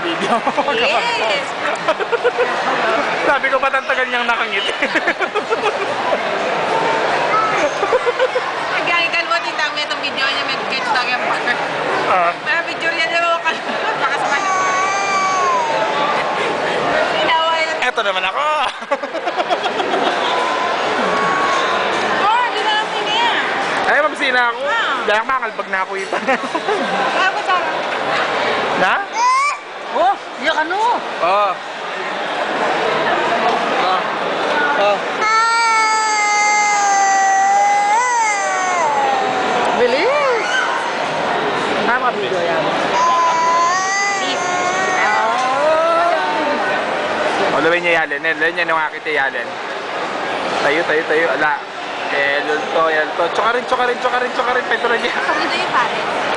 video mo. Yes! Sabi ko, ba't ang tagal niyang nakangiti? Nagkakit kalmo din dami itong video niya. May catch tag yung partner. Ah, May video niya ako kalmo. Baka sa yun. eto naman ako. Oh, hindi na lang niya. Ay, mabisina ako. Ah. Dahil makalbag na ako ito. Kaya ko sa... na? Ano? Oo. Oh. Oh. Bilis! Tama video yan. O, lawin niya yalin. Lawin niya nung akit yalin. Tayo, tayo, tayo. Ala. Eh, lulto, yalto. Tsoka rin, tsoka rin, tsoka rin, tsoka rin. Petro niya. Ito yung.